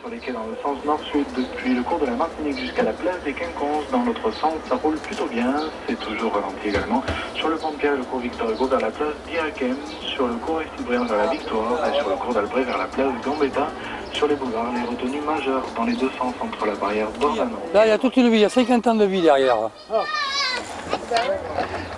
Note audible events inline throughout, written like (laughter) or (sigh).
sur les quais dans le sens nord-sud depuis le cours de la Martinique jusqu'à la place des Quinconces. Dans l'autre sens, ça roule plutôt bien. C'est toujours ralenti également. Sur le pont de Pierre, le cours Victor Hugo vers la place d'Irakem. Sur le cours Estibrien vers la Victoire. Et sur le cours d'Albret vers la place Gambetta. Sur les boulevards, les retenues majeures dans les deux sens entre la barrière d'Ornano. Là, il y a toute une vie, il y a 50 ans de vie derrière. Faire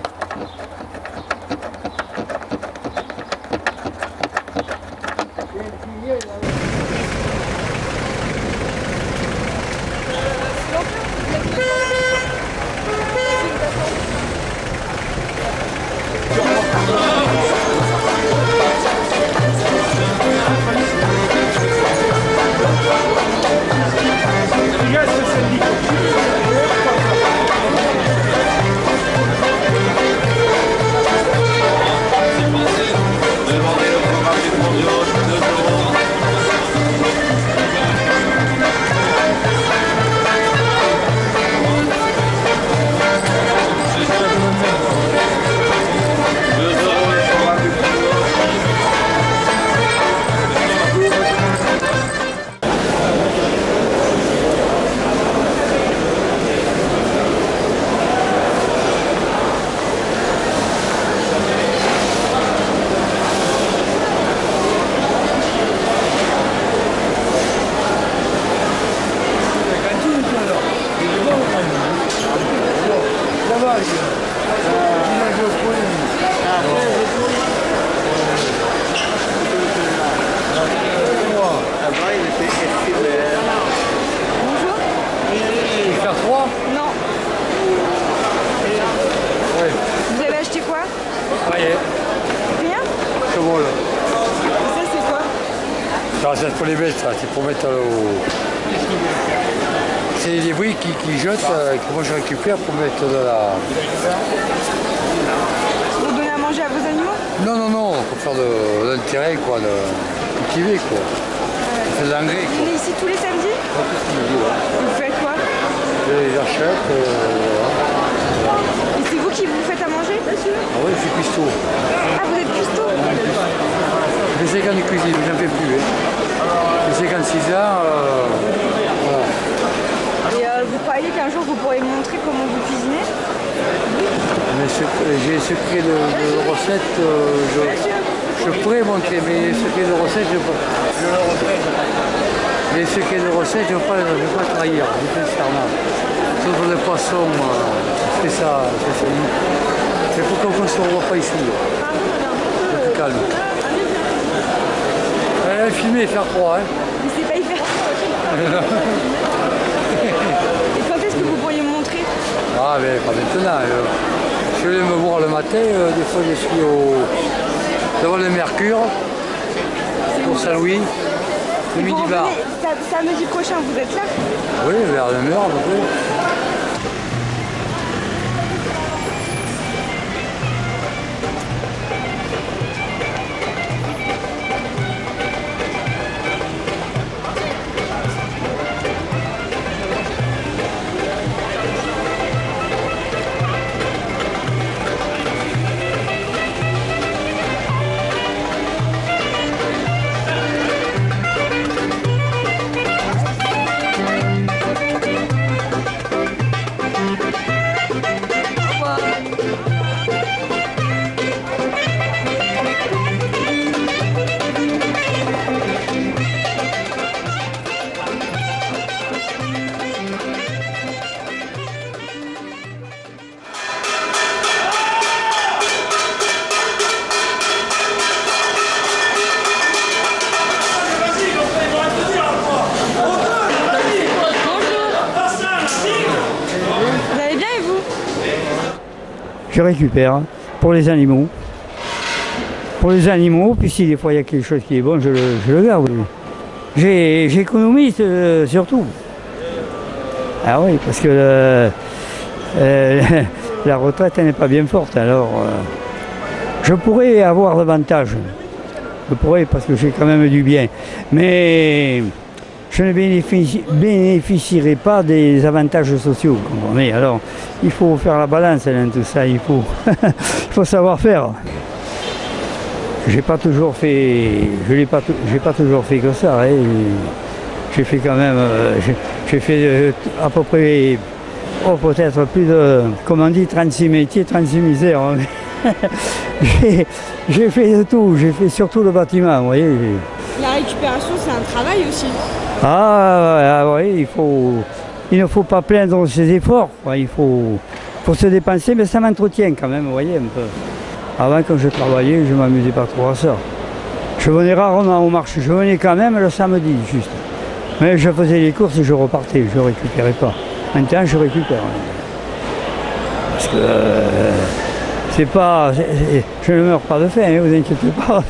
pour les bêtes, ça, c'est pour mettre au. C'est les bruits qui, qui jettent, euh, que moi je récupère pour mettre dans la. Pour donner à manger à vos animaux Non, non, non, pour faire de l'intérêt, quoi, de cultiver, quoi. C'est de l'engrais, Vous venez ici tous les samedis me dit, ouais. Vous faites quoi Je les achète, euh, voilà. Et c'est vous qui vous faites à manger Ah oui, je suis cuistot. Ah vous êtes cuistot 50 ans de cuisine, j'en fais plus. Hein. J'ai 56 ans, euh, voilà. Et euh, vous croyez qu'un jour vous pourrez montrer comment vous cuisinez j'ai les secrets de, de recettes, euh, je, je pourrais montrer, mais les secrets de recettes, je ne peux Les secrets de recettes, je ne veux pas, je veux pas trahir, sincèrement. Sauf le poisson, c'est ça, c'est ça. C'est pour qu'on ne se revoie pas ici. C'est plus calme. Filmer et faire froid, hein. Mais c'est pas hyper Et quand est-ce que vous pourriez me montrer? Ah, mais pas maintenant. euh, je vais me voir le matin, euh, des fois je suis au, devant le Mercure, pour Saint-Louis, le midi bar. Samedi prochain vous êtes là? Oui, vers le mur, à peu près. Récupère pour les animaux. Pour les animaux, puis si des fois il y a quelque chose qui est bon, je le, garde. J'économise euh, surtout. Ah oui, parce que euh, (laughs) la retraite n'est pas bien forte, alors euh, je pourrais avoir davantage. Je pourrais parce que j'ai quand même du bien. Mais je ne bénéficie- bénéficierai pas des avantages sociaux. Alors, il faut faire la balance dans tout ça, il faut, (laughs) il faut savoir faire. J'ai pas toujours fait, je l'ai pas, j'ai pas toujours fait que ça. hein. j'ai fait quand même, euh, j'ai- fait euh, à peu près, oh, peut-être plus de, comment on dit, 36 métiers, 36 misères. hein. (laughs) j'ai j'ai fait de tout, j'ai fait surtout le bâtiment, vous voyez. La récupération, c'est un travail aussi. Ah, ah, oui, il faut, il ne faut pas plaindre ses efforts, il faut, faut se dépenser, mais ça m'entretient quand même, vous voyez, un peu. Avant, quand je travaillais, je m'amusais pas trop à ça. Je venais rarement au marché, je venais quand même le samedi, juste. Mais je faisais les courses et je repartais, je ne récupérais pas. Maintenant, je récupère. Parce que euh, c'est pas. je ne meurs pas de faim, hein, vous inquiétez pas.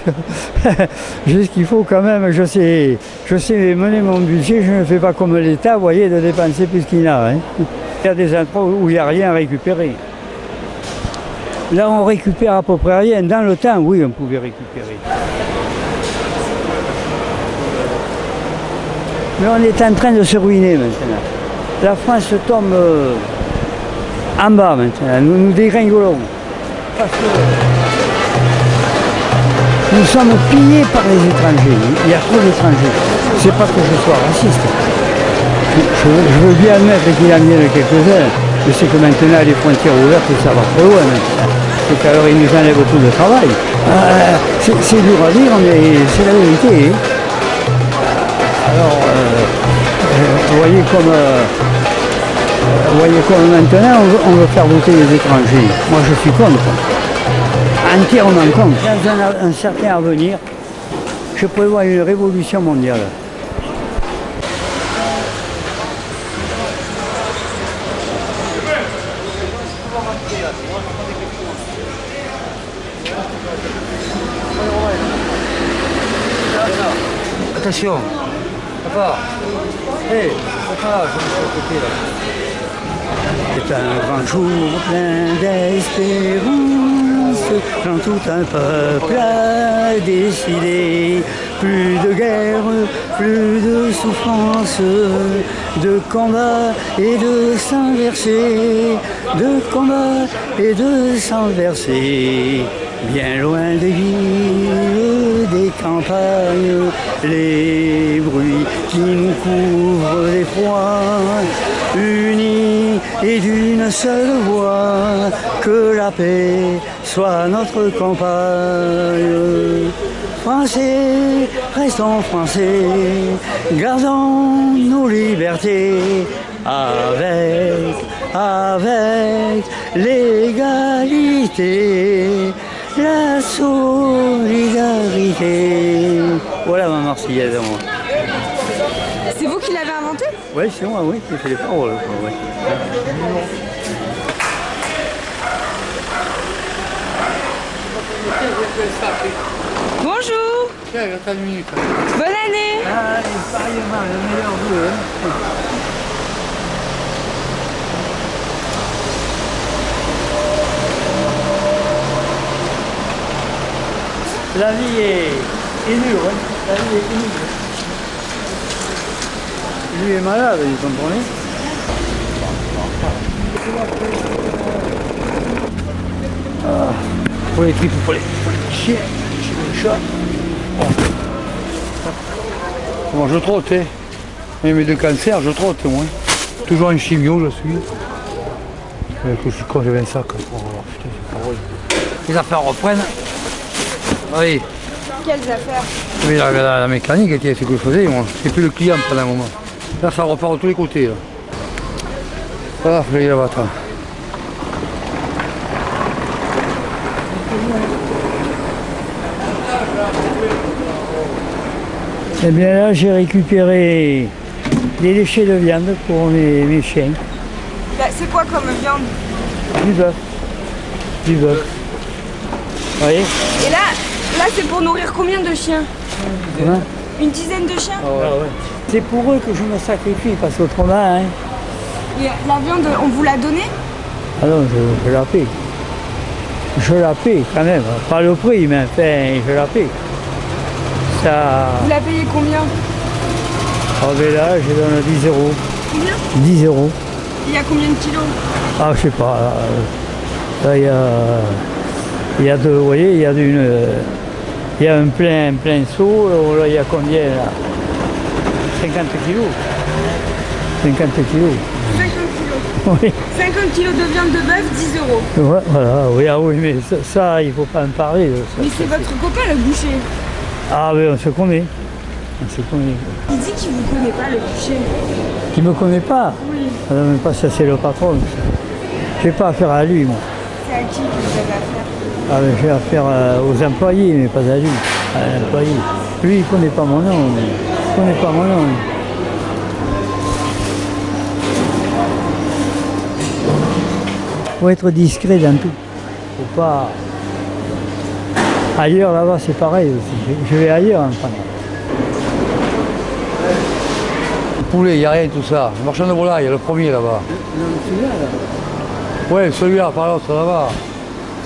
(laughs) Juste qu'il faut quand même, je sais, je sais mener mon budget, je ne fais pas comme l'État, vous voyez, de dépenser plus qu'il n'a. hein. Il y a des endroits où il n'y a rien à récupérer. Là, on récupère à peu près rien. Dans le temps, oui, on pouvait récupérer. Mais on est en train de se ruiner maintenant. La France tombe euh, en bas maintenant. Nous nous dégringolons. Parce que nous sommes pillés par les étrangers. Il y a trop d'étrangers. C'est pas que je sois raciste. Je, veux bien admettre qu'il y en ait quelques-uns. Mais c'est que maintenant les frontières ouvertes, ça va trop loin. C'est qu'alors ils nous enlèvent beaucoup de travail. Euh, c'est dur à dire, mais c'est la vérité. Alors, euh, euh, vous voyez comme, vous voyez comme maintenant on veut, on veut faire voter les étrangers. Moi je suis contre. Entièrement contre. Dans un, un certain avenir, je prévois une révolution mondiale. Attention, papa. Hé, papa, je me suis à côté là. C'est un grand jour plein d'espérance quand tout un peuple a décidé. Plus de guerre, plus de souffrance, de combat et de sang versé, de combat et de sang versé. Bien loin des villes, des campagnes, les bruits qui nous couvrent d'effroi, unis et d'une seule voix, que la paix soit notre campagne. Français, restons français, gardons nos libertés avec, avec l'égalité, la solidarité. Voilà ma Marseillaise à. C'est vous qui l'avez inventé Oui, c'est moi, oui, qui fait les paroles. quoi, ouais. Bonjour Bonne année Ah, le meilleur hein. La vie est, est dure, hein. La vie est dure. Lui est malade, vous comprenez Ah, pour les tripes, pour les, chiens, les chats. Bon, je trotte, hein. Même de cancer, je trotte, moi. Toujours en chimio, je suis. Euh, que je suis con, j'avais un sac. Oh, putain, c'est pas vrai. Les affaires reprennent. Oui, Quelles affaires? Oui la, la- la mécanique, c'est ce que je faisais, moi. C'est plus le client pendant un moment. Là, ça repart de tous les côtés, là. Là-bas, attends. Eh bien là, j'ai récupéré des déchets de viande pour mes, mes chiens. Bah, C'est quoi comme viande? Du bœuf. Du bœuf. Vous voyez Et là, là c'est pour nourrir combien de chiens? Hein? Une dizaine de chiens? C'est pour eux que je me sacrifie, parce qu'autrement, hein, Et la viande, on vous l'a donnée? Ah non, je, je la paie. Je la paie quand même. Pas le prix, mais enfin, je la paie. Ça. Vous la payez combien? Ah ben là, je donne 10 euros. Combien? 10 euros. Il y a combien de kilos? Ah, je sais pas. Là, il y a. Il y a deux, vous voyez, il y a euh, Il y a un plein, plein seau. Là, il y a combien là? 50 kilos. 50 kilos. 50 kilos. Oui. 50 kilos de viande de bœuf, 10 euros. Ouais, voilà, oui, ah oui, mais ça, ça, il faut pas en parler. ça. Mais c'est votre copain le boucher. Ah, mais on se connaît. On se connaît. Il dit qu'il vous connaît pas le boucher. Qui me connaît pas Oui. Ah non, mais pas ça, c'est le patron. ça. J'ai pas affaire à lui, moi. C'est à qui que vous avez affaire Ah, j'ai affaire euh, aux employés, mais pas à lui. À l'employé. Lui, il connaît pas mon nom. mais Il connaît pas mon nom. Faut être discret dans tout. Faut pas. Ailleurs, là-bas, c'est pareil aussi. Je- Je vais ailleurs en prendre. Poulet, il n'y a rien tout ça. Le marchand de volaille, le premier là-bas. Ouais, celui-là, par l'autre là-bas.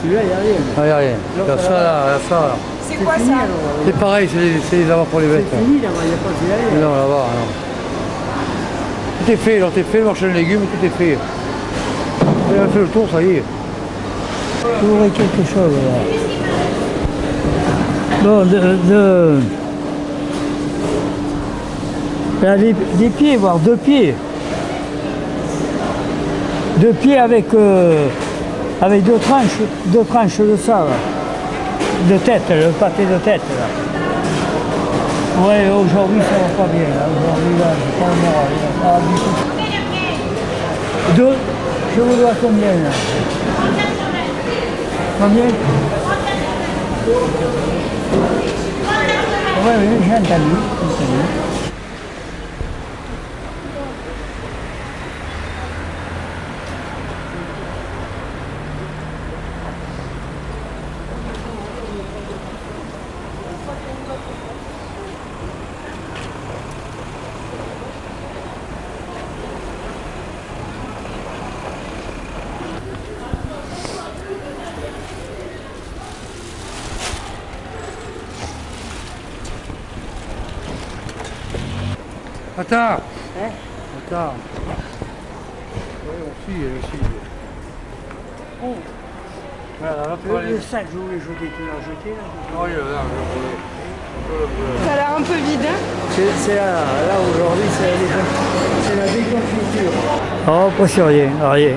Celui-là, il n'y a rien. Il n'y a rien. Il y a ça là, il y a ça là. C'est quoi ça C'est pareil, c'est les- là-bas pour les bêtes. C'est fini là-bas, il n'y a pas de Non, là-bas, non. Tout est fait, tout est fait, le marché de légumes, tout est fait. On a fait le tour, ça y est. Vous aurez quelque chose là. Bon, de. de... Là, des, des pieds, voire deux pieds. Deux pieds avec, euh, avec deux tranches, deux tranches de ça, là. De tête, le pâté de tête, là. Ouais, aujourd'hui ça va pas bien. Aujourd'hui, là, j'ai pas le moral, là. Ah, du tout. Deux Je vous dois combien, là? Combien? Oui, oui, j'ai entendu. entendu. Attends Attends. Oui, aussi, aussi. Oh. Voilà, Le, le sac, je voulais jeter, tu l'as jeté là Non, il est là, je Ça a l'air un peu vide, hein C'est là, là aujourd'hui, c'est la, décon- c'est la déconfiture. Oh, pas sur rien, rien.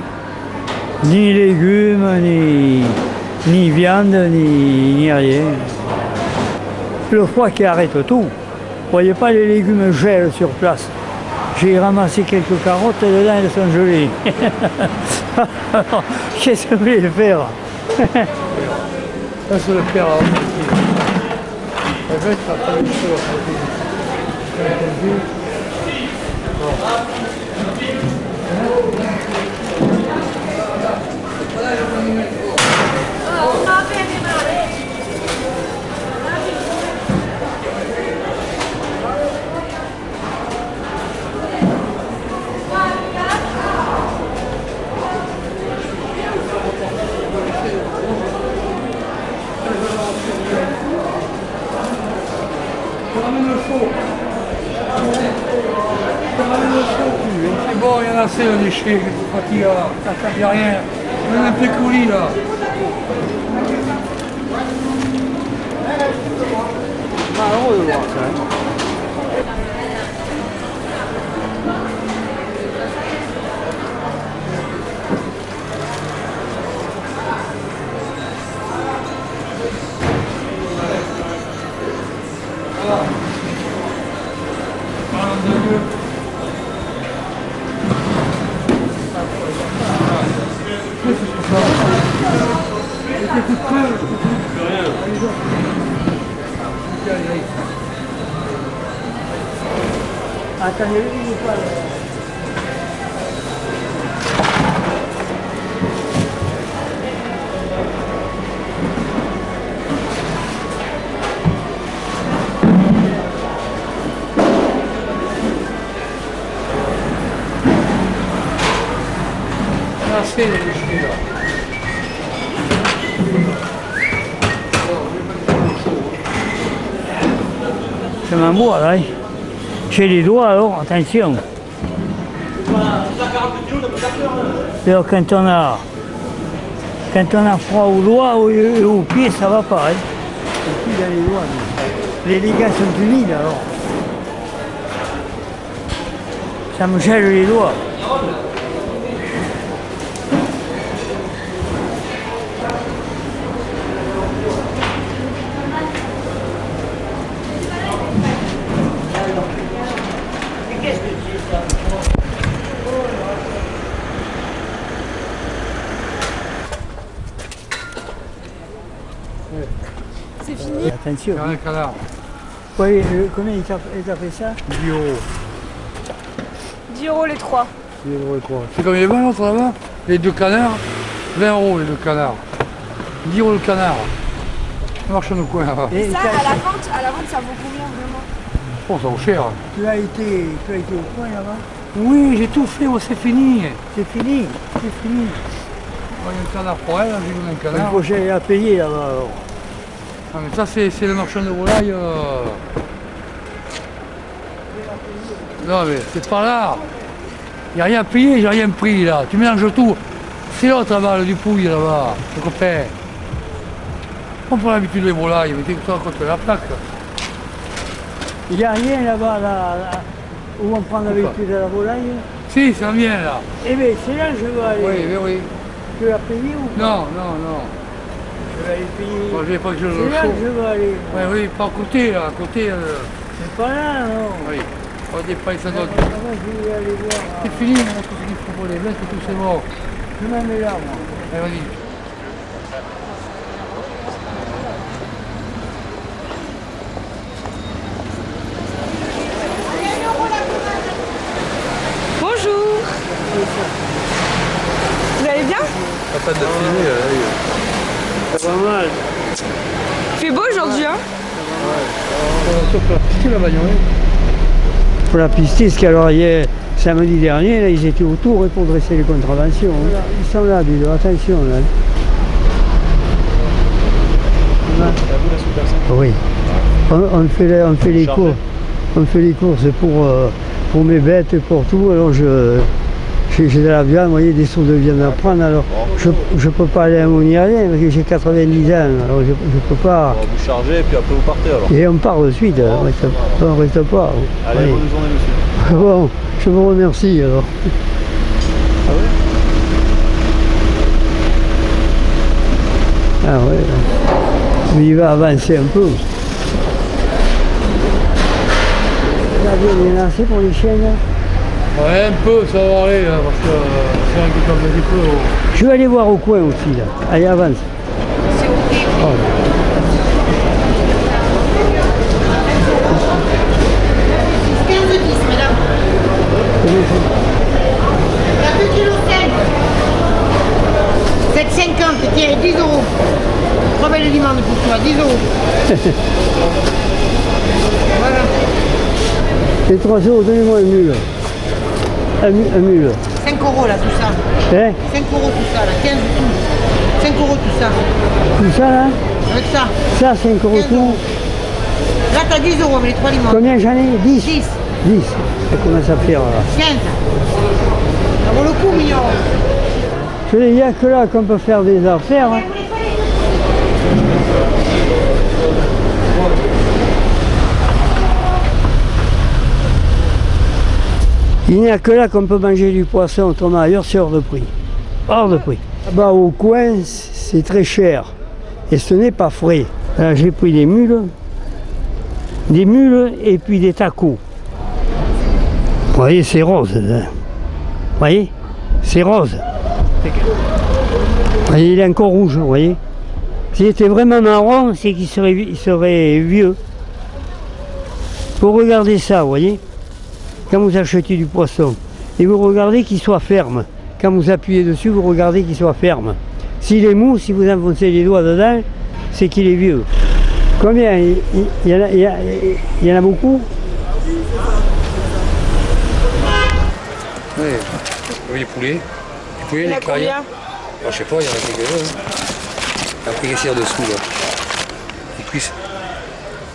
Ni légumes, ni, ni viande, ni, ni rien. Le froid qui arrête tout. Vous voyez pas les légumes gèlent sur place. J'ai ramassé quelques carottes et dedans elles sont gelées. (laughs) Qu'est-ce que vous voulez faire? Ça, c'est le père. hein. En fait, ça fait une chose. C'est assez le déchet. Quand il y a, il y a rien. Même un pécoulis là. Attendez, il est pas là. Il y en a assez le déchet là. Je m'envoie là. hein? J'ai les doigts alors, attention. Alors quand on a quand on a froid aux doigts ou aux pieds, ça va pas. Hein. Et les dégâts sont humides alors. ça me gèle les doigts. C'est Attention. Carnet canard. Oui, euh, combien il t'a il fait ça 10 euros. 10 euros les trois. 10 euros et quoi C'est comme les bons l'autre là-bas Les deux canards 20 euros les deux canards. 10 euros le canard. Ça marche dans le coin là-bas. Et Ça, à la vente, à la vente, ça vaut combien vraiment Oh, ça vaut cher. tu, as été, tu as été au coin là-bas Oui, j'ai tout fait, oh, c'est fini. C'est fini, c'est fini. Il y a un canard pour elle, j'ai voulu un Il canard. faut cher à payer là-bas alors. Ah, mais ça, c'est le marchand de volaille. euh. Non, mais c'est pas là. Il n'y a rien payé, j'ai rien pris là. Tu mélanges tout. C'est l'autre là-bas, le Dupouille là-bas, le copain. On prend l'habitude des volailles, mais t'es que toi contre la plaque. Il n'y a rien là-bas là, là, où on prend l'habitude de la volaille. Si, ça vient là. Eh bien, c'est là que je veux aller. Oui, oui, oui. Tu l'as payé ou pas? Non, non, non. Je vais aller payer. Pas que je le là chaud. que je veux aller. Oui, oui, pas à côté là, à côté. euh, C'est pas là, non. Oui. On ça je vais aller voir. C'est fini, on a tout fini pour les mecs, tout c'est bon. Je m'en mets là, moi. Allez, vas-y. Bonjour Vous allez bien? Pas de filmer, C'est pas mal. Il fait beau aujourd'hui, hein Sauf la la bagnole. Pour la pistis, alors hier, samedi dernier, là, ils étaient autour et pour dresser les contraventions. hein. Ils sont là, dis attention là. Oui. On, on fait les, on fait les courses. On fait les courses pour, euh, pour mes bêtes et pour tout. Alors je j'ai de la viande, vous voyez, des sous de viande à prendre. Alors je ne peux pas aller à mon rien parce que j'ai 90 ans. Alors je ne peux pas. On va vous charger et puis après vous partez alors. Et on part de suite, on reste, on reste pas. Allez, bonne journée monsieur. (laughs) Bon, je vous remercie alors. Ah ouais? Mais il va avancer un peu. Là, il a assez pour les chiennes. là? Ouais, un peu, ça va aller, là, parce que euh, c'est un qui tombe un petit peu. au- Je vais aller voir au coin aussi là. Allez, avance. Oh. 15 10, madame. La 2 kg 5. 7,50, tiens, 10 euros. Trois belles demandes pour toi, 10 euros. voilà, Les 3 euros, donnez-moi un mule. Un, mu- un mule. 5 euros là, tout ça. Hein 5 euros tout ça, là, 15 tout. 5 euros tout ça. Tout ça là? Avec ça, Ça, 5 euros 15 tout? euros. Là, t'as 10 euros, mais les trois demandes. Combien j'en ai? 10 10, 10. Ça commence à faire là. 15. Ça vaut le coup, dire, Il n'y a que là qu'on peut faire des affaires. hein. Il n'y a que là qu'on peut manger du poisson, autrement ailleurs c'est hors de prix. Hors de prix. Là-bas au coin, c'est très cher. Et ce n'est pas frais. Là j'ai pris des mules, des mules et puis des tacos. Vous voyez, c'est rose. hein. Vous voyez C'est rose. Il est encore rouge, vous voyez. S'il était vraiment marron, c'est qu'il serait, il serait vieux. Vous regardez ça, vous voyez. Quand vous achetez du poisson, et vous regardez qu'il soit ferme. Quand vous appuyez dessus, vous regardez qu'il soit ferme. S'il est mou, si vous enfoncez les doigts dedans, c'est qu'il est vieux. Combien il, y en a, il y a- il y en a beaucoup? Oui. Oui, les poulets. Les poulets, en les carrières. Ah, je sais pas, il y en a quelques-uns. hein. Après, il y a dessous, là. Les cuisses.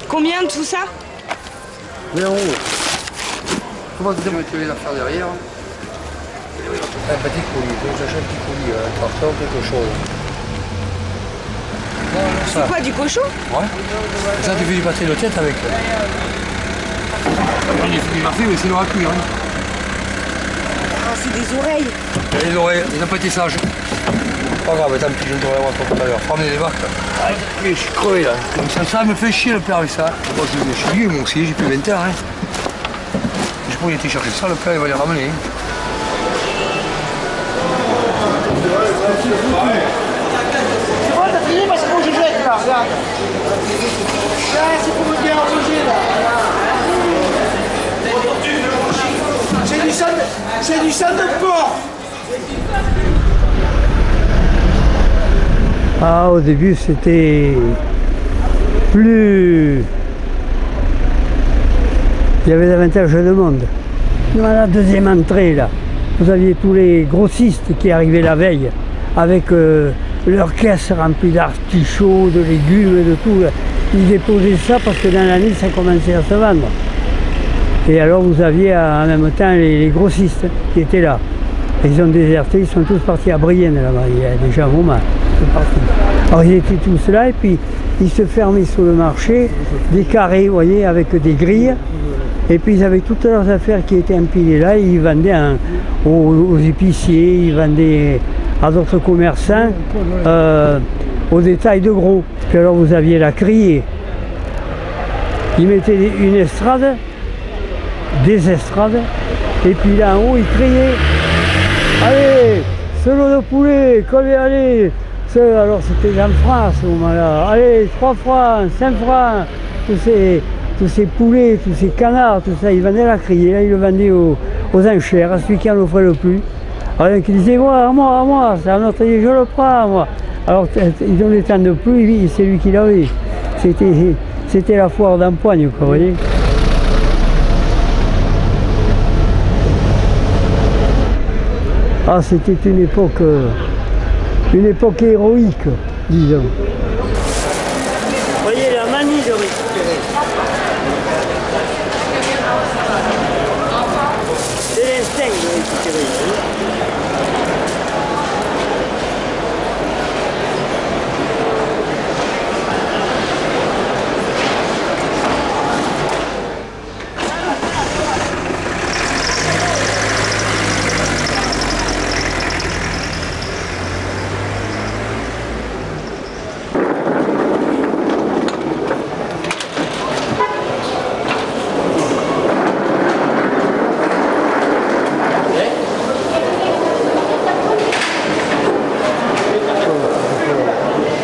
Combien de tout ça? 20 euros. Comment tu mettre les affaires derrière Un petit colis, donc j'achète un petit colis, un carton, quelque chose. C'est quoi, du cochon Ouais. Ça, tu fais du pâté de tête avec. On fait du marfait, mais c'est à cuire. Hein. c'est des oreilles. Les oreilles, ils ont pas été sages. Pas grave, tant pis, je ne devrais voir tout à l'heure. Ramener les vaches. là. Ah, je suis crevé là. Comme ça, ça me fait chier le père avec ça. Moi, je, suis vieux, moi aussi, j'ai plus 20 ans. Hein. Je pourrais aller chercher ça, le père il va les ramener. C'est bon, t'as fini parce que je jette là, regarde. Là, c'est pour me bien arronger là. C'est du sang de, c'est du sang de porc. Ah, au début, c'était plus. Il y avait davantage de monde. Dans la deuxième entrée, là, vous aviez tous les grossistes qui arrivaient la veille avec euh, leurs caisses remplies d'artichauts, de légumes de tout. Ils déposaient ça parce que dans l'année, ça commençait à se vendre. Et alors, vous aviez en même temps les, grossistes qui étaient là. Ils ont déserté, ils sont tous partis à Brienne là-bas, il y a déjà un moment. Alors ils étaient tous là et puis ils se fermaient sur le marché, des carrés, vous voyez, avec des grilles. Et puis ils avaient toutes leurs affaires qui étaient empilées là, ils vendaient aux, épiciers, ils vendaient à d'autres commerçants euh, au détail de gros. Puis alors vous aviez la criée. Ils mettaient une estrade, des estrades, et puis là en haut ils criaient Allez, solo de poulet, combien allez Alors c'était en France ce moment-là. Allez, 3 francs, 5 francs, ces, tous ces poulets, tous ces canards, tout ça, ils vendaient la crier, là ils le vendaient aux, enchères, à celui qui en offrait le plus. Alors il disait, moi, à moi, à moi, c'est un autre, il je le prends, moi. Alors ils donnaient tant de plus, lui, c'est lui qui l'avait. C'était, la foire d'empoigne, vous voyez. Ah, c'était une époque, euh, une époque héroïque, disons. Vous voyez la manie de récupérer. C'est l'instinct de récupérer.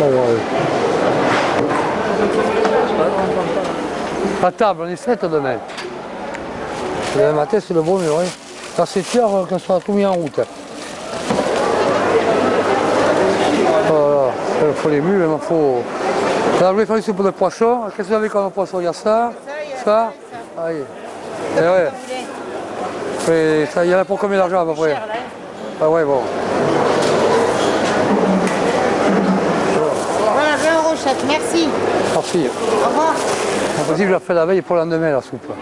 vous voyez. La table, on est faite demain. Demain matin, c'est le bonheur. Hein. Ça, c'est sûr euh, qu'on sera tout mis en route. Voilà. Il faut les mules, il faut. Là, je voulais faire soupe de poisson. Qu'est-ce que vous avez comme poisson? Il y a ça Ça Ah, oui. Eh ouais. Et ça, il y en a pour combien d'argent à peu près? Ah ouais, bon. Voilà, j'ai un rochette, merci. Merci. Au revoir. En principe, je la fais la veille pour le lendemain, la soupe.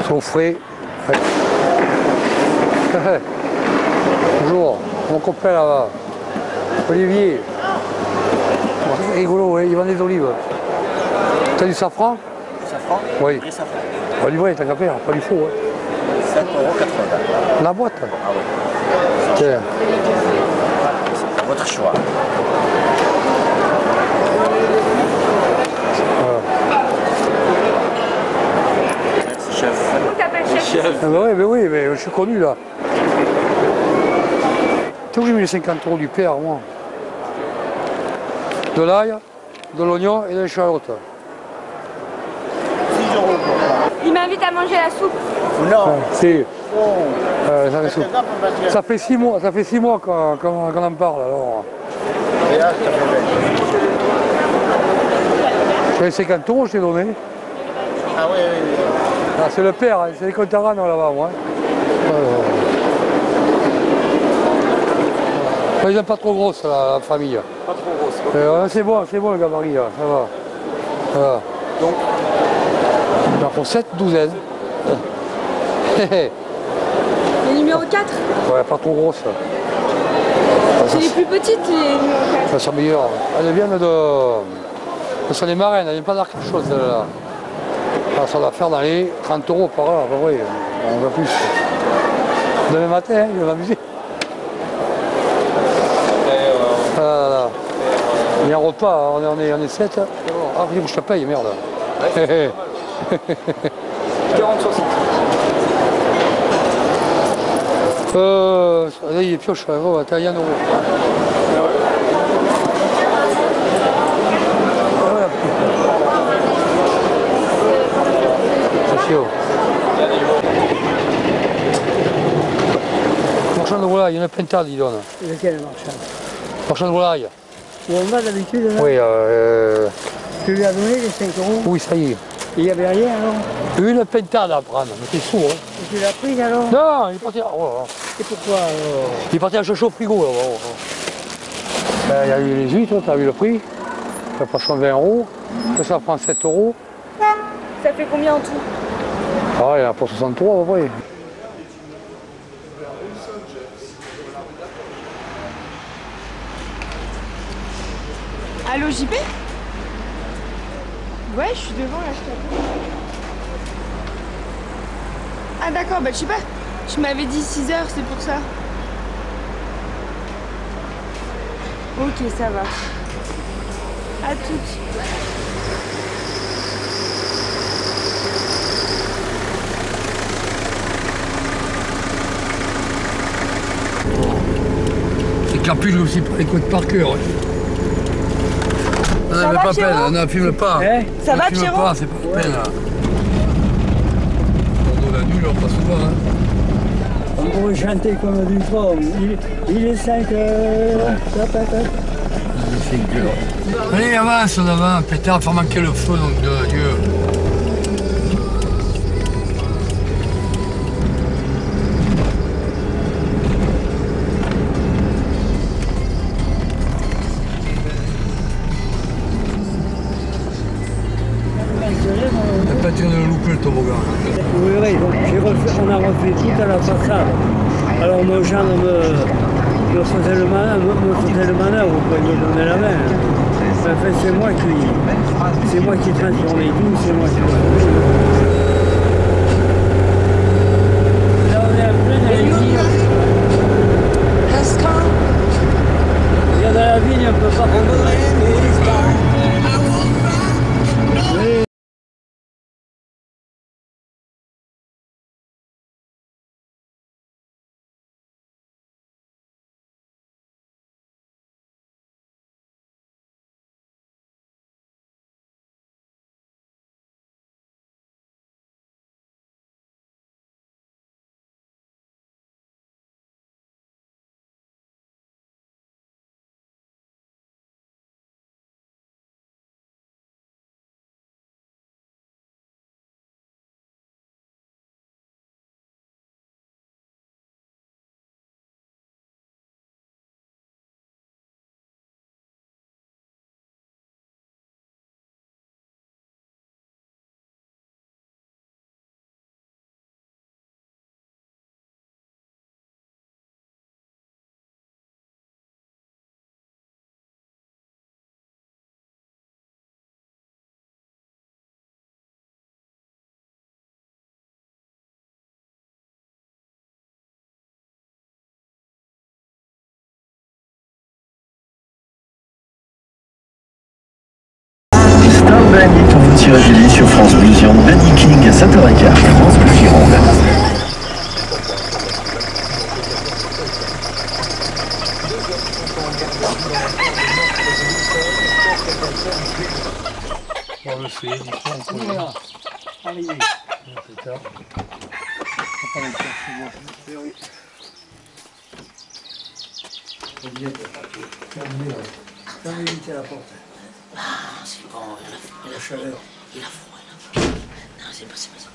Ils sont frais. Ouais. (laughs) Bonjour, mon copain là-bas. Olivier. Rigolo, hein, il vend des olives. T'as du safran? Safran? Oui. Safran. Olive, ouais, t'as qu'à faire, pas du faux. Hein. 7,80€. La boîte? Ah oui. Tiens. C'est votre choix. Merci chef. Ah bah oui, mais oui, mais je suis connu là. Tu sais où j'ai mis les 50 euros du père, moi? De l'ail, de l'oignon et de l'échalote. 6 euros. Il m'invite à manger la soupe. Non. C'est. Bon. Euh, ça, fait C'est ça, six mois, ça fait six mois qu'on qu'on- qu'on en parle alors. J'avais 50 euros, je t'ai donné. Ah oui, oui, oui. Ah, c'est le père, hein, c'est les à rendre là-bas, moi. Euh, Ils n'aiment pas trop grosse la, la famille. Pas trop grosse. Euh, c'est bon, c'est bon le gabarit, là, ça va. Voilà. Donc, J'en prends 7 douzaines. (laughs) ouais, Le numéro 4 pas trop grosse. C'est les plus petites, les numéros 4. Ça sent meilleur. Elles viennent de. Ce sont les marraines, elle n'est pas quelque chose là. Alors, ça doit faire dans les 30 euros par heure, bah oui, on va plus. Demain matin, hein, il va m'amuser. Ah là là. Il y a un repas, on est, on est, on est 7. Ah oui, je te paye, merde. 40 60. (laughs) Euh, là, il est pioche, oh, attends, il y a un euro. Ah ouais, C'est chaud. Marchand de volaille, il y en a plein de tas, dis donc. Lequel marchand? Marchand de volaille. Où on va d'habitude Oui, euh, Tu lui as donné les 5 euros? oui, ça y est. Il n'y avait rien alors Une pentade à prendre, mais t'es sourd. Hein. Et Tu l'as prise alors Non, il est parti. oh là là. Et pourquoi alors Il est parti à chercher au frigo. là, oh, oh. Ben, Il y a eu les huîtres, tu as vu le prix. Ça prend 120 euros. Ça, ça prend 7 euros. Ça fait combien en tout? Ah, il y en a pour 63 à peu près. Allô JP Ouais, je suis devant là, je. Ah d'accord, bah je sais pas. Tu m'avais dit 6 heures, c'est pour ça. Ok, ça va. À toutes. C'est Capule aussi pour les codes par cœur. On Ça n'avait va, pas Pierrot peine, on ne filme pas. Ça On va, filme Pierrot pas, c'est pas la peine. On on passe souvent. Hein. On pourrait chanter comme du. Il, il est 5 heures. Hop, hop, hop. Allez, avance en avant, pétard, faut manquer le feu, donc de Dieu. Bandy pour vous tirer du lit sur France Bleu Gironde. Benny King à 7h15. France Bleu Gironde. On le fait, on peut le Arrivé. faire. Fermez la porte. C'est bon, il a, La chaleur. il a froid, il a froid. Non, c'est pas, c'est pas ça.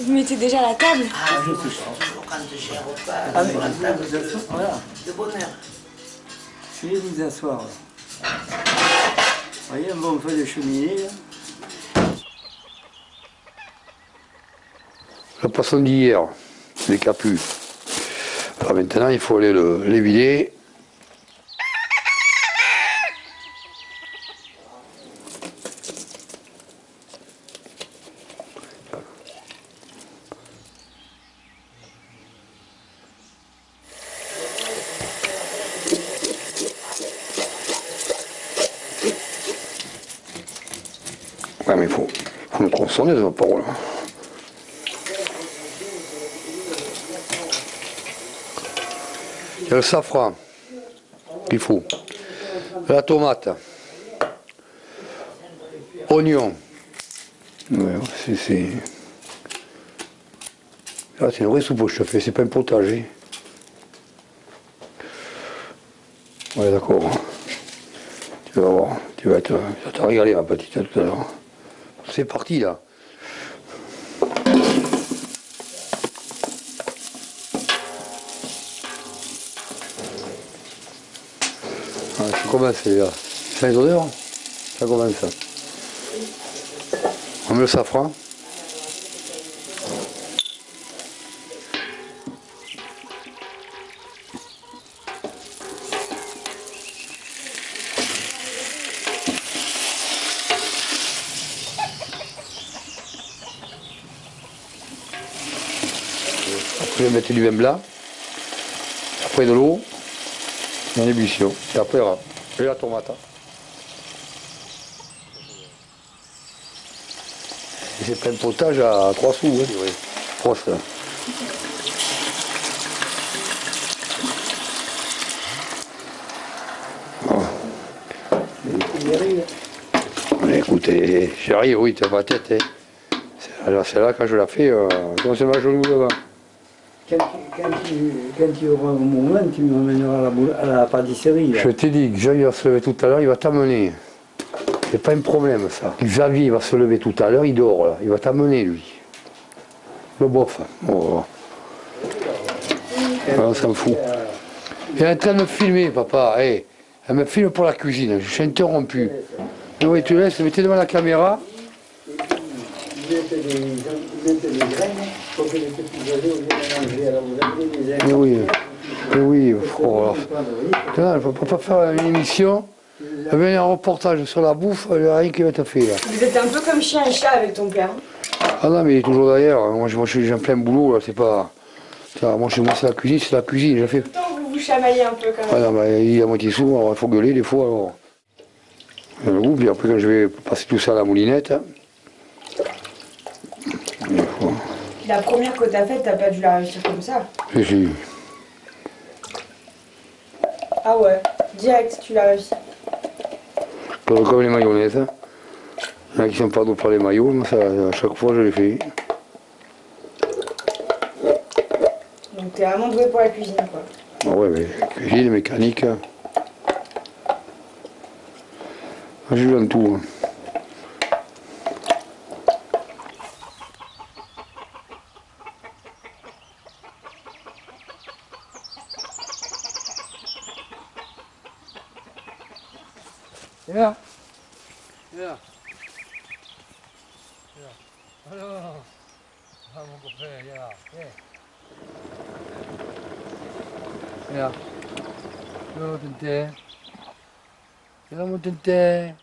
Vous mettez déjà la table Ah, je sais pas. Quand j'ai un repas, Ah, mais sur la vous table, asseoir. Voilà. de bonheur. De vous asseoir. Vous voyez un bon feu de cheminée là. Le poisson d'hier, les capus. Alors maintenant, il faut aller le, les vider. Ouais, mais il faut, Il y a le safran qu'il faut. La tomate. Oignon. Ouais, c'est, c'est... C'est une vraie soupe te fais, c'est pas un potager. Ouais, d'accord. Tu vas voir, tu vas te, tu vas te régaler, ma petite, tout à l'heure. C'est parti, là. Ça commence, là. C'est les odeurs Ça commence. On met le safran. Après, mettre du vin blanc. Après de l'eau. En ébullition. Et après, aura- et la tomate. hein. C'est plein de potage à 3 sous, hein, oui. Bon. Mais Écoutez, j'arrive, oui, t'as ma tête. Hein. C'est- Alors c'est là quand je la fais, euh, comment c'est ma genou là-bas Quand, quand tu, quand tu auras un moment, tu m'emmèneras à la, boule- à la pâtisserie. là. Je t'ai dit que Xavier va se lever tout à l'heure, il va t'amener. C'est pas un problème ça. Xavier va se lever tout à l'heure, il dort là, il va t'amener lui. Le bof. Oh. Ah, on s'en fout. Il est en train de me filmer, papa. Hey, elle me filme pour la cuisine, je suis interrompu. Oui, tu laisses, mettez devant la caméra. Ils mettent des, graines pour que les petits oiseaux viennent manger. Alors vous avez des graines. Mais oui, mais oui. oh, alors. Putain, je ne peux pas faire une émission, avec un reportage sur la bouffe, il n'y a rien qui va être fait là. Vous êtes un peu comme chien et chat avec ton père. Ah non, mais il est toujours derrière. Moi, je- moi je suis j'ai un plein boulot, là, c'est pas. Ça, moi, chez moi, c'est la cuisine, c'est la cuisine. J'ai fait. Tant vous vous chamaillez un peu quand Ah même. non, mais il est à moitié sourd, alors il faut gueuler des fois, alors. Et le goût, puis après, quand je vais passer tout ça à la moulinette. Des fois, La première que t'as faite, t'as pas dû la réussir comme ça. j'ai- j'ai- Ah ouais, direct, tu l'as réussi. pas comme les mayonnaises. hein. Il y en a qui sont pas doués par les maillots, moi, ça, à chaque fois, je les fais. Donc t'es vraiment doué pour la cuisine quoi. Ah ouais, mais cuisine, mécanique. hein. Je donne tout. hein. Viens là. Viens là. Viens là. Alors. Ah mon copain, viens là. Viens. Viens là. Viens là, mon tintin. Viens là, mon tintin.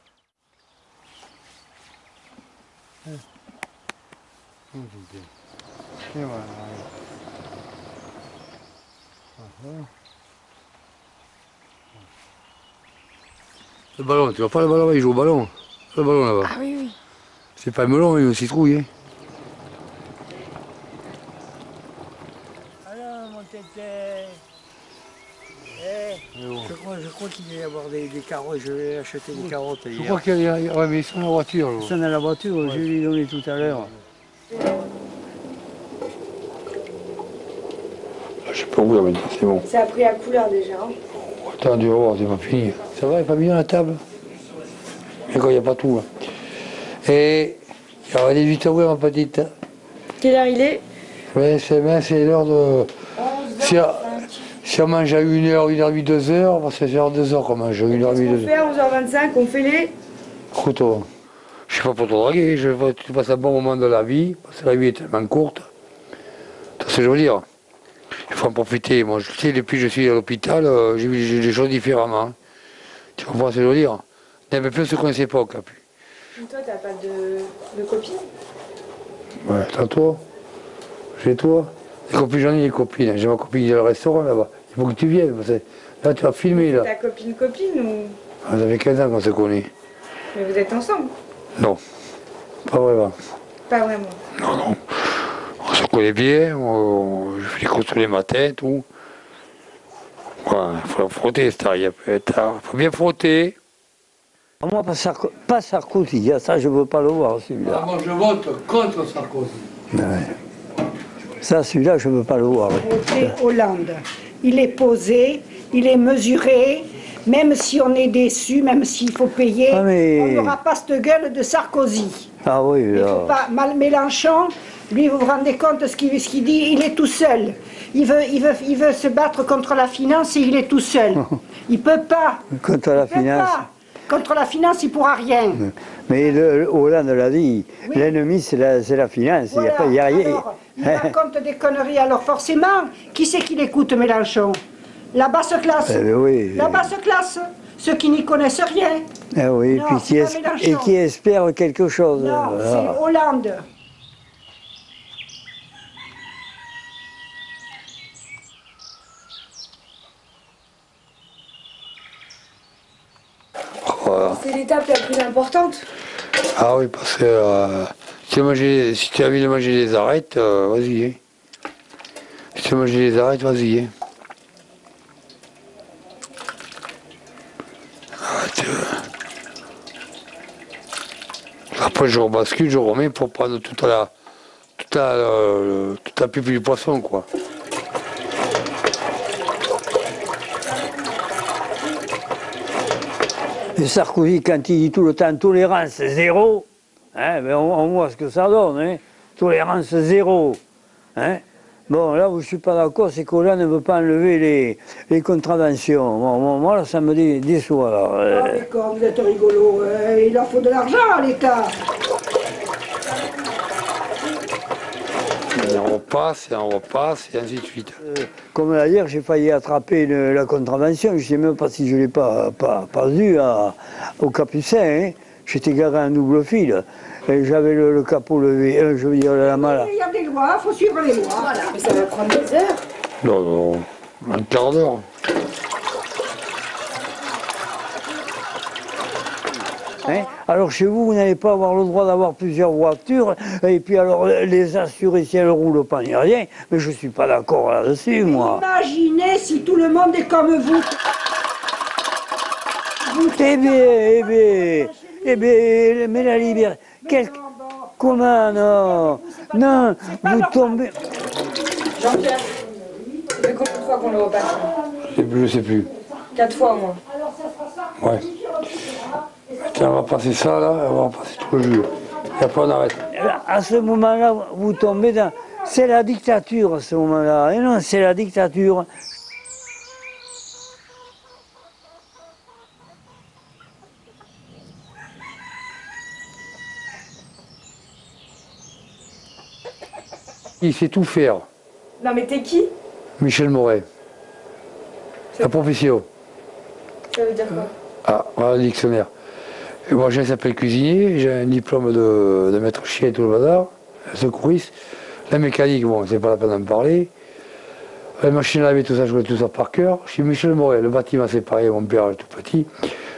Viens. Mon tintin. Viens voilà. Ah, voilà. Le ballon, tu vois pas le ballon, il joue au ballon. Le ballon là-bas. Ah oui, oui. C'est pas un melon, il est une citrouille. Hein. Alors, mon tété. Je crois, je crois qu'il va y avoir des, des carottes. Je vais acheter des carottes. Je hier. crois qu'il y a. Ouais, mais ils sont dans la voiture. là. Ils sont dans la voiture, je vais lui donner tout à l'heure. Ah, Je sais pas où là maintenant, c'est bon. Ça a pris la couleur déjà. hein. Attends, tu vas voir, c'est pas fini. Ça va, il est pas bien la table? Il n'y a pas tout. là. Et il y aura 18 euros, ma petite. Quelle heure il est? Ouais, c'est c'est l'heure de. Si, si on mange à 1h, 1h30, 2h, parce que c'est vers 2h qu'on mange, 1h30, On 2h. fait à 11h25, on fait les. Écoute, euh, je suis pas pour te draguer, je tu passes un bon moment de la vie, parce que la vie est tellement courte. Tu sais ce que je veux dire? Il faut en profiter. Moi, je sais, depuis que je suis à l'hôpital, euh, j'ai vu des choses différemment. Tu comprends ce que je veux dire? On n'avait plus qu'on ne pas. Là, plus. Toi, t'as pas de, de copine? Ouais, t'as toi J'ai toi Les copines, j'en ai des copines. J'ai ma copine qui est au restaurant là-bas. Il faut que tu viennes. Parce que là, tu vas filmer là. Ta copine copine ou? Ah, Ça fait 15 ans qu'on se connaît. Mais vous êtes ensemble? Non. Pas vraiment. Pas vraiment. Non, non. On se connaît bien, on- je fais courses tous les matins, tout. Il faut frotter, ça. Il faut bien frotter. Moi, pas, Sarko- pas Sarkozy, hein, ça je veux pas le voir celui-là. moi je vote contre Sarkozy. Ouais. Ça, celui-là, je veux pas le voir. voter Hollande. Il est posé, il est mesuré, même si on est déçu, même s'il faut payer, Ah, mais- on n'aura pas cette gueule de Sarkozy. Ah oui, Il là. faut pas, Mal Mélenchon, lui, vous vous rendez compte de ce qu'il ce qu'il dit Il est tout seul. Il veut, il, veut, il veut se battre contre la finance et il est tout seul. (laughs) Il peut pas. Contre la Il peut finance. pas. Contre la finance, il pourra rien. Mais le, Hollande l'a dit, l'ennemi c'est la, la finance, il n'y a, pas- il y a rien. Alors, il (laughs) raconte des conneries. Alors forcément, qui c'est qui l'écoute, Mélenchon? La basse classe. Eh ben oui. La basse classe. Ceux qui n'y connaissent rien. Ah oui, Non, puis qui et qui espère quelque chose. Non, c'est Hollande. Voilà. C'est la plus importante. Ah oui, parce que euh, si, tu as mangé- as envie de manger des arêtes, euh, vas-y. hein. Si tu veux manger des arêtes, vas-y. hein. Tu- Après, je rebascule, je remets pour prendre toute la, toute la, euh, toute du poisson, quoi. Et Sarkozy, quand il dit tout le temps tolérance zéro, hein, on, voit ce que ça donne. Hein. Tolérance zéro. Hein. Bon, là où je ne suis pas d'accord, c'est qu'Hollande ne veut pas enlever les, les contraventions. Bon, moi, là, ça me dé- déçoit. alors, euh. Ah, quand vous êtes rigolo, euh, il leur faut de l'argent à l'État. Et on repasse, et on repasse, et ainsi de suite. Euh, Comme hier, j'ai failli attraper le- la contravention. Je ne sais même pas si je ne l'ai pas, pas, pas eu à- au Capucin. hein. J'étais garé en double fil. Et j'avais le, le capot levé. euh, je veux dire, la malle. Il y a des lois, il faut suivre les lois. Voilà. Mais ça va prendre des heures. Non, non, un quart d'heure. Hein? Alors chez vous, vous n'allez pas avoir le droit d'avoir plusieurs voitures. Et puis alors, les assurés, si elles roulent pas, a rien. Mais je ne suis pas d'accord là-dessus, moi. Imaginez si tout le monde est comme vous. Eh bien, eh bien, eh bien, mais la liberté... Quel... Comment non? Non, vous tombez... Jean-Pierre, combien de fois qu'on le repasse Je sais plus, je sais plus. Quatre fois au moins. Ouais. Tiens, on va passer ça là, on va passer tout le. Et après on arrête. À ce moment-là, vous tombez dans... C'est la dictature, à ce moment-là. Et non, c'est la dictature. Il sait tout faire, Non mais t'es qui? Michel Moret. La profession. Ça veut dire quoi? Ah, voilà le dictionnaire. Moi, j'ai s'appelle cuisinier, j'ai un diplôme de, de maître chien et tout le bazar, secouriste. La mécanique, bon, c'est pas la peine d'en parler. La machine à laver, tout ça, je connais tout ça par cœur. Je suis Michel Moret, le bâtiment c'est pareil, mon père est tout petit.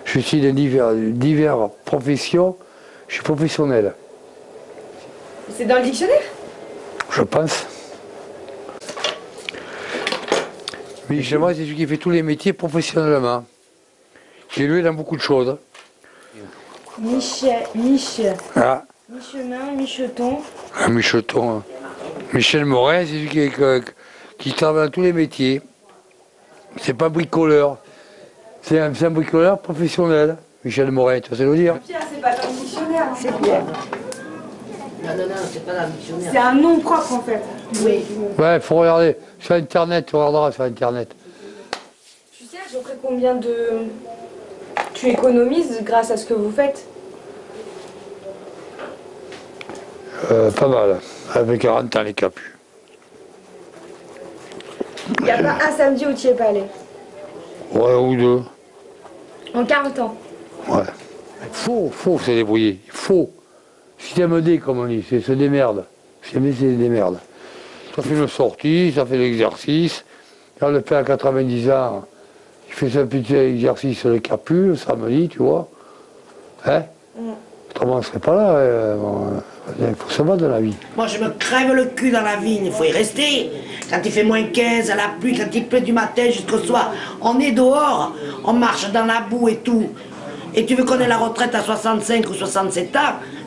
Je suis dans divers, divers professions, je suis professionnel, C'est dans le dictionnaire? Je pense. Michel Moret, c'est celui qui fait tous les métiers professionnellement. J'ai lu dans beaucoup de choses. Michel, Michel, Ah. mi-chemin, mi-cheton. Un Micheton. hein. Michel Moret, c'est celui qui, qui- qui travaille dans tous les métiers. C'est pas bricoleur. C'est un, bricoleur professionnel. Michel Moret, tu vois ce que je veux dire? Pierre, c'est pas dans le dictionnaire. C'est bien. Non, non, non, c'est pas dans le dictionnaire. C'est un nom propre en fait. Oui. Ouais, il faut regarder. Sur Internet, tu regarderas sur Internet. Tu sais près combien de... Tu économises grâce à ce que vous faites Euh, pas mal. Avec 40 ans, les capus. Il n'y a pas un samedi où tu n'y es pas allé. Ouais, ou deux. En 40 ans. Ouais. Faut, faut se débrouiller. Il faut. Si t'aimes des, comme on dit, c'est se démerde. Si t'aimes des, c'est des merdes. Ça fait une sortie, ça fait l'exercice. Là, le père à 90 ans, il fait son petit exercice sur le capu, le samedi, tu vois. Hein Mm. autrement, on ne serait pas là. euh, bon, il faut se battre dans la vie. Moi, je me crève le cul dans la vigne, il faut y rester. Quand il fait moins 15, à la pluie, quand il pleut du matin jusqu'au soir, on est dehors, on marche dans la boue et tout. Et tu veux qu'on ait la retraite à 65 ou 67 ans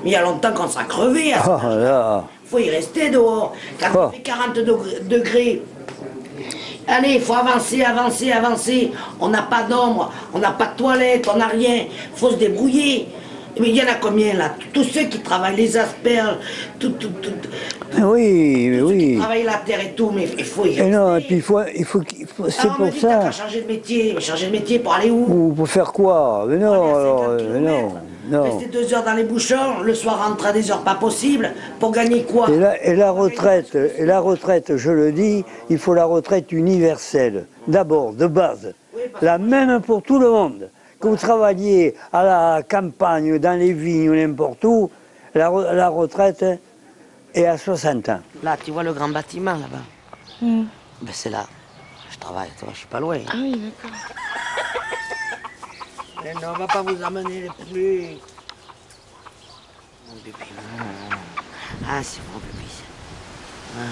Mais il y a longtemps qu'on sera crevé. Il Ah là, faut y rester dehors. Quand Oh. il fait 40 degrés- degrés, allez, il faut avancer, avancer, avancer. On n'a pas d'ombre, on n'a pas de toilette, on n'a rien. Il faut se débrouiller. Mais il y en a combien là? Tous ceux qui travaillent les asperges, tout, tout, tout, mais oui, mais qui oui. travaillent la terre et tout, mais il faut y Et rester. non, et puis il faut, il faut, qu'il faut- c'est Ah, pour dit, ça. pas changé de métier. Mais changer de métier pour aller où? Ou pour faire quoi? Mais non, Aller alors, 50 euh, mais non. Non. Rester deux heures dans les bouchons, le soir rentrer à des heures pas possibles, pour gagner quoi? Et la, et la retraite, et la retraite, je le dis, il faut la retraite universelle. D'abord, de base. La même pour tout le monde. Que vous travailliez à la campagne, dans les vignes ou n'importe où, la, re- la retraite est à 60 ans. Là, tu vois le grand bâtiment là-bas Ben c'est là. Je travaille, je suis pas loin. Ah oui, d'accord. Mais non, on va pas vous amener les poulets. Mon bébé. non. Ah, c'est mon bébé. ça. Ah.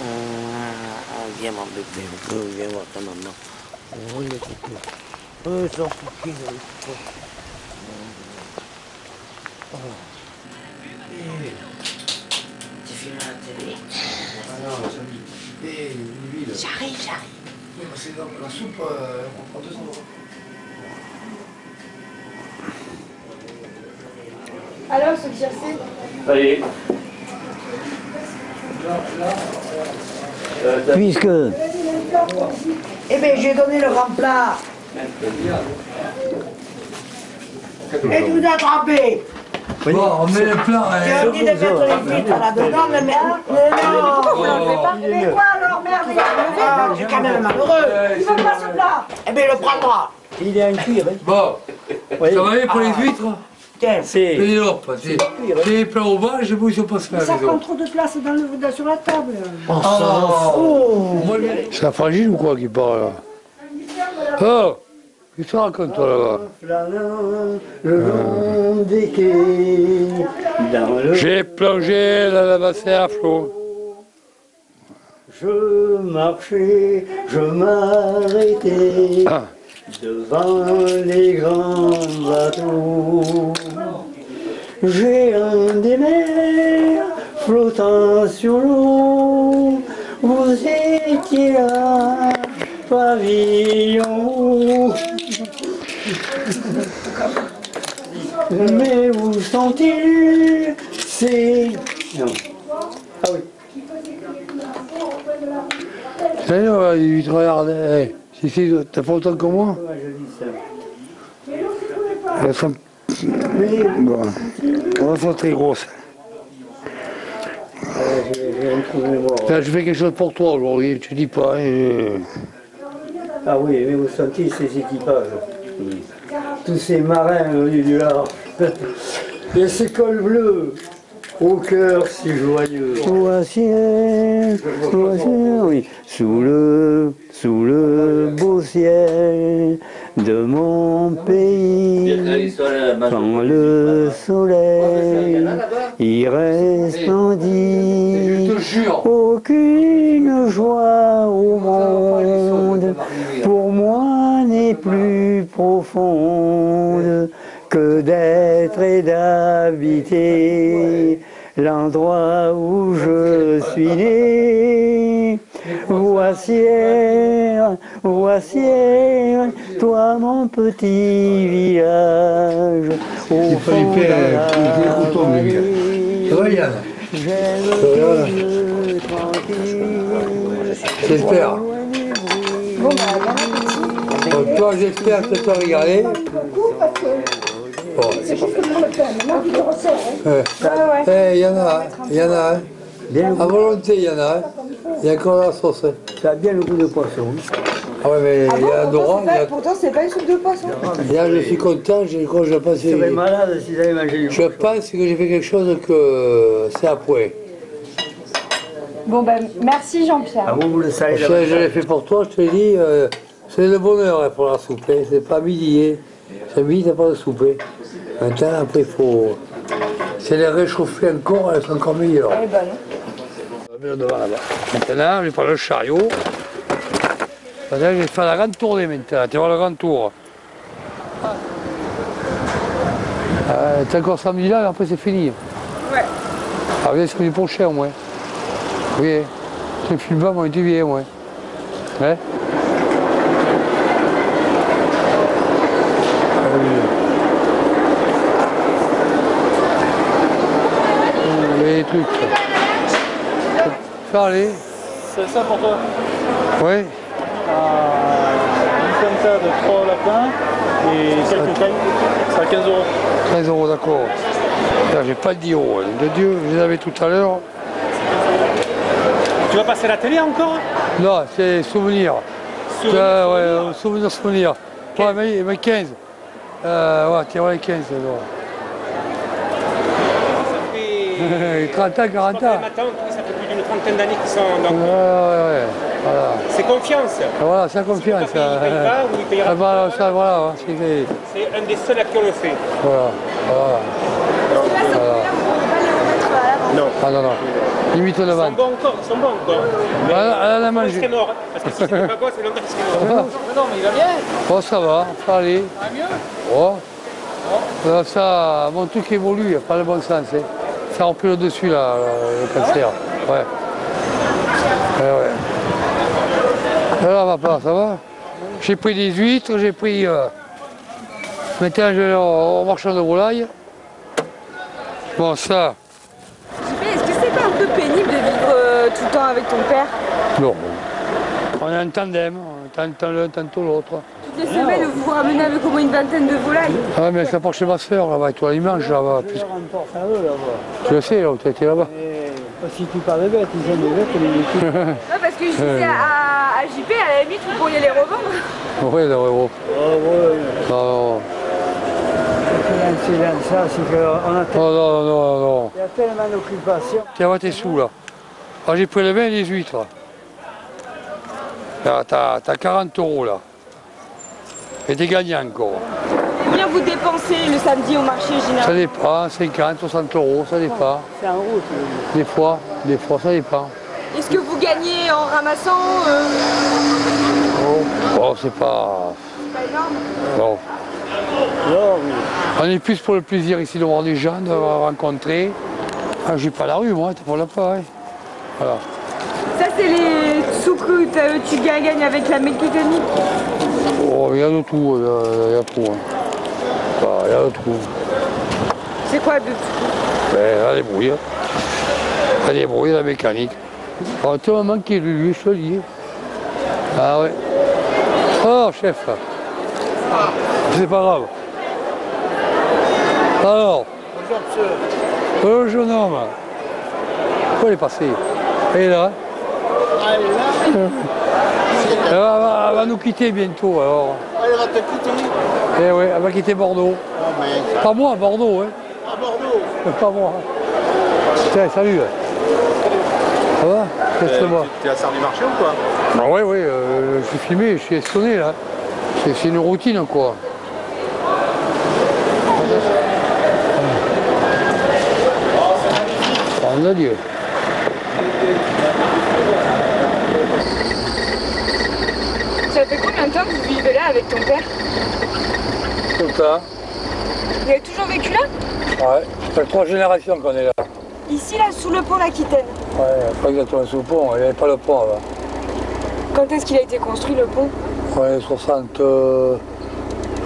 Ah, ah, viens mon bébé, Oh, viens voir ta maman. Oh, le coucou. Oh, son coucou, le coucou. Oh. Eh. Tu filmes à la télé J'arrive, j'arrive. La soupe, on prend deux ans. Alors, ce tiercé Allez. Puisque, Eh bien, j'ai donné le grand plat. Et tu vous attrapez. Bon, on met le plat. J'ai hein. envie de mettre les frites là-dedans, mais mais mais non. Vous l'enlevez pas Mais quoi il est Ah, j'ai quand même malheureux. Il veut pas ce plat Eh bien, il le prendra. il est en cuir. hein. Bon, ça va aller pour les huîtres? Tiens. C'est c'est c'est les plats au bas, je passe à la Ça prend trop de place dans le, dans- sur la table. Oh, moi, je- C'est la fragile ou quoi qui parle là Oh. Qu'est-ce que tu racontes toi là-bas? Flanant le long des quais, dans le J'ai plongé dans la bassin à flot. Je marchais, je m'arrêtais Ah. devant les grands bateaux. Géant des mers flottant sur l'eau, vous étiez là, pavillon. Mais où sont-ils ces... Non. Ah oui. Euh, il te regarde. eh, si, si, t'as pas autant que moi Elles sont... Bon. Elles sont très grosses. Là, je fais quelque chose pour toi aujourd'hui, tu dis pas. hein, Ah oui, mais vous sentez ces équipages. Tous ces marins venus du large. (laughs) Et ce col bleu, au cœur si joyeux. Sous le, sous le beau ciel de mon pays, quand le soleil y resplendit, aucune joie au monde pour moi n'est plus profonde que d'être et d'habiter l'endroit où je suis né. Voici, voici, toi mon petit village. Au fond de la vallée. J'aime tranquille. J'espère. Bon, bah, bon toi, j'espère que tu as régalé. Beaucoup parce que Bon. C'est pour que je le fais. Maintenant, tu le resserres. Hein. Euh, Ouais, y en a, il y en a. hein. À volonté, il y en a. hein. Il y a encore la sauce. hein. Ça a bien le goût de poisson. Ah ouais, mais il y a un droit. il y a- Pourtant, c'est pas une soupe de poisson. Là, je suis content, je, quand je pense, Je malade si j'avais mangé du je pense que j'ai fait quelque chose que c'est après. Bon, ben, merci Jean-Pierre. Ah, vous, vous le savez Je, je l'ai fait pour toi, je te dis, euh, c'est le bonheur hein, pour la soupe. hein. C'est pas midi. hein. C'est midi, t'as pas de soupe. Hein. Maintenant, après, il faut. C'est les réchauffer encore, elles sont encore meilleures. Eh ben non. On va mettre devant là-bas. Maintenant, je vais prendre le chariot. Maintenant, je vais faire la grande tournée maintenant. Tu vois le grand tour. Euh, T'as encore samedi là, et après c'est fini. Ouais. Ah oui, samedi prochain, moi. Oui, je ne filme pas, moi, tu viens, moi. Ouais. Ah Faire aller. C'est ça pour toi Oui. Un comme ça de 3 lapins et quelques cailles, c'est à 15 euros. 13 euros, d'accord. J'ai pas de 10 euros. De Dieu, je les avais tout à l'heure. Tu vas passer la télé encore? Non, c'est souvenir. Souvenir, Ça, ouais, euh, souvenir, souvenir. Ouais, mais, mais 15. Euh, ouais, tiens, ouais, 15. alors. (laughs) Et 30 ans, 40 ans. matin, ça fait plus d'une trentaine d'années qu'ils sont Ouais, dans... ouais, ouais. Voilà. C'est confiance. Voilà, c'est confiance. Si il pas, ou il Ah, voilà, ça, voilà, ouais, c'est- un des seuls à qui on le fait. Voilà, voilà. Voilà. Non. Ah non, non. Limite le Ils sont bons encore, ils sont bons encore. Mais Ah, elle en a il mangé. mort. hein, Parce que si c'était pas bon, c'est longtemps qu'il serait mort. (laughs) Non, mais il va bien. Oh, ça va, ça va aller. Oh. Euh, ça, mon truc évolue, il n'y a pas le bon sens. hein. Ça repris le dessus, là, le cancer. Ouais. Ouais, ouais. Alors, papa, ça va? J'ai pris des huîtres, j'ai pris. euh, Maintenant, je vais au marchand de volaille. Bon, ça, est-ce que c'est pas un peu pénible de vivre euh, tout le temps avec ton père? Non. On est en tandem, tantôt l'un, tantôt l'autre. Toutes les semaines, vous vous ramenez avec au moins une vingtaine de volailles. Ah, mais ça part chez ma soeur là-bas, et toi, ils mangent là-bas. Là-bas. Tu le sais, là, où tu étais là-bas. Et si tu parles bête, ils ont des bêtes, les (laughs) Non, parce que je disais à, à JP, à la limite, vous pourriez les revendre. Oui, le héros. Oh, ouais. Non, non, C'est l'un de ça, c'est qu'on a, non, non, non, non. il y a tellement d'occupations. Tiens, va tes sous là. Ah, j'ai pris le vin et les huîtres. là. Là, T'as t'as 40 euros là. Et t'es gagnant encore. Combien vous dépensez le samedi au marché Ça général dépend, 50, 60 euros, ça dépend. C'est en route. Des fois, des fois, ça dépend. Est-ce que vous gagnez en ramassant euh, Oh, oh, c'est pas. pas énorme Non. Non, oui. On est plus pour le plaisir ici de voir des gens, de rencontrer. Ah, j'ai pas la rue, moi, t'es pas là pas. hein. Voilà. Ça, c'est les sous que t'as- tu gagnes gagnes avec la mécanique. Oh, il y a de tout, il y a, il y a tout. hein. Bah, Il y a de tout. C'est quoi de Ben, la débrouille. hein. La débrouille, la mécanique. Oh, tu m'as manqué, lui, je te le dis. Ah ouais. Oh, chef. C'est pas grave. Alors. Bonjour monsieur. Oh, jeune homme. Où elle est passée Elle est là. Ah, elle est là Elle va, elle nous quitter bientôt, alors. Elle va te quitter. Eh oui, elle va quitter Bordeaux. Oh, mais Pas moi, Bordeaux, hein. à Bordeaux. Pas moi. Tiens, salut. Ça va? Qu'est-ce que moi Tu es à Sardi Marché ou quoi? Ah ouais, ouais, euh, je suis filmé, je suis sonné là. C'est une routine quoi. De Dieu. Ça fait combien de temps que vous vivez là avec ton père Tout ça. Vous avez toujours vécu là Ouais, ça fait trois générations qu'on est là. Ici, là, sous le pont l'Aquitaine. Ouais, pas exactement sous le pont, il n'y avait pas le pont avant. Quand est-ce qu'il a été construit le pont Ouais, 60. Euh,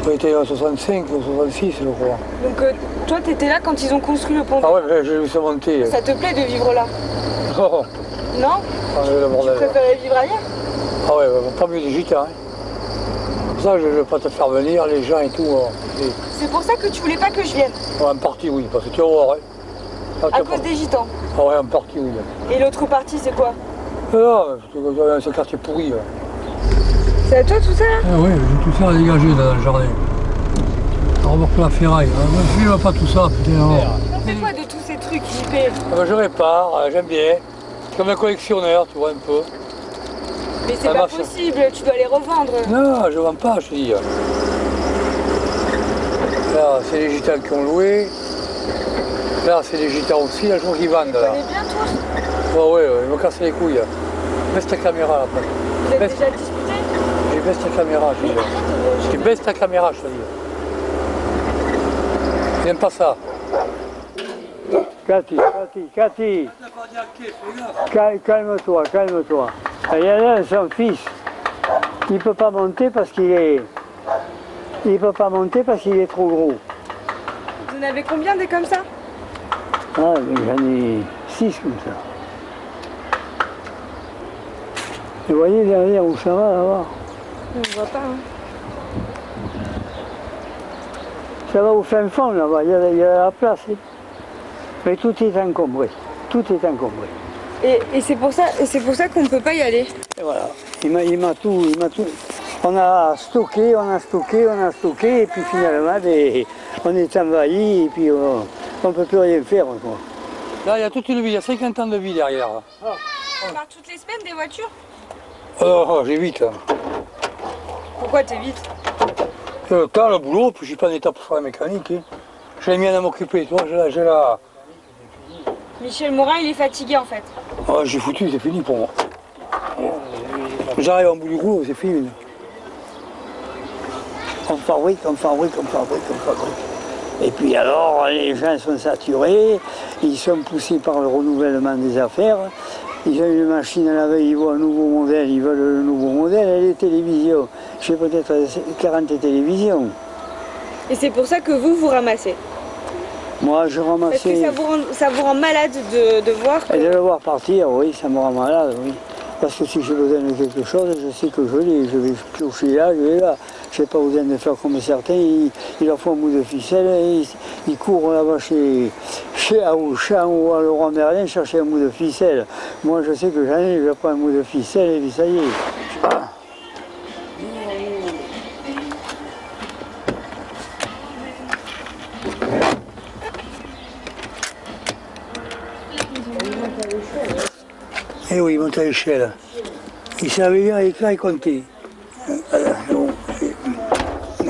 a été en 65 ou 66, je crois. Donc, euh, toi, t'étais là quand ils ont construit le pont. Ah ouais, mais j'ai vu ça monter. Ça te plaît de vivre là Oh, (laughs) Non ah, le Tu bordel. préférais vivre ailleurs Ah ouais, bah, pas mieux des gitans. Hein. Ça, je ne veux pas te faire venir, les gens et tout. hein. Et- C'est pour ça que tu voulais pas que je vienne, ouais, en partie, oui, parce que tu vas voir. Hein. Ah, à tu vas cause pas- des gitans. Ah ouais, en partie, oui. Et l'autre partie, c'est quoi? Ah non, c'est c'est un quartier pourri. Là. C'est à toi tout ça? Là Ah oui, j'ai tout ça dégagé dans le jardin. On remarque la ferraille. Ne filme pas tout ça, putain. non. T'en fais quoi de tous ces trucs, JP Ah ben, je répare, euh, j'aime bien. C'est comme un collectionneur, tu vois un peu. Mais c'est pas marche. possible, tu dois les revendre. Non, je vends pas, je te dis. Là, c'est les gitans qui ont loué. Là, c'est les gitans aussi. Là, je vois qu'ils vendent. Là. Bien tous. Ouais, ouais, ouais, ils me cassent les couilles. Baisse ta caméra, là. Vous avez Baisse- déjà discuté J'ai baisse ta caméra, je dis. Je dis, baisse ta caméra, je te dis. J'aime pas ça. Cathy, Cathy, Cathy. Cal- Calme-toi, calme-toi. Il y a là son fils. Il ne peut pas monter parce qu'il est. Il ne peut pas monter parce qu'il est trop gros. Vous en avez combien des comme ça? Ah, j'en ai six comme ça. Vous voyez derrière où ça va là-bas? On voit pas. hein. Ça va au fin fond là-bas, il y, a- il y a la place. Mais tout est encombré. Tout est encombré. Et, et c'est pour ça, et c'est pour ça qu'on ne peut pas y aller. Et voilà. Il m'a, il m'a tout, il m'a tout. On a stocké, on a stocké, on a stocké, et puis finalement, on est envahi, et puis euh, on ne peut plus rien faire. Quoi. Là, il y a toute une vie, il y a 50 ans de vie derrière. On part toutes les semaines des voitures? Oh, oh, j'ai vite. hein. Pourquoi t'es vite J'ai le temps, le boulot, puis je suis pas en état pour faire la mécanique. Hein. J'ai mis à m'occuper, toi, j'ai la, j'ai la... Michel Morin, il est fatigué en fait. Oh, j'ai foutu, c'est fini pour moi. J'arrive en bout du rouleau, c'est fini. On fabrique, on fabrique, on fabrique, on fabrique. Et puis alors, les gens sont saturés, ils sont poussés par le renouvellement des affaires. Ils ont une machine à laver, ils voient un nouveau modèle, ils veulent le nouveau modèle, et les télévisions. J'ai peut-être 40 télévisions. Et c'est pour ça que vous, vous ramassez. Moi, je Est-ce que ramassais. ça vous rend, ça vous rend malade de, de voir que... Et de le voir partir, oui, ça me rend malade, oui. Parce que si j'ai besoin de quelque chose, je sais que je l'ai. Je vais piocher là, je vais là. Je n'ai pas besoin de faire comme certains. Ils, ils leur font un bout de ficelle et ils, ils courent là-bas chez, chez Aouchan ou à Laurent Merlin chercher un bout de ficelle. Moi, je sais que j'en ai, je prends un bout de ficelle et puis ça y est. Ah. À l'échelle. Ils savaient bien écrire et compter. Euh.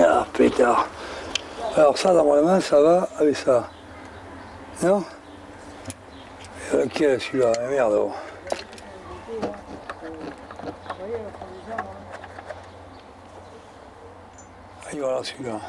Ah, pétard. Alors ça, normalement, ça va avec ça. Non? Lequel celui-là? Eh, Merde. oh. Ah, il va là celui-là.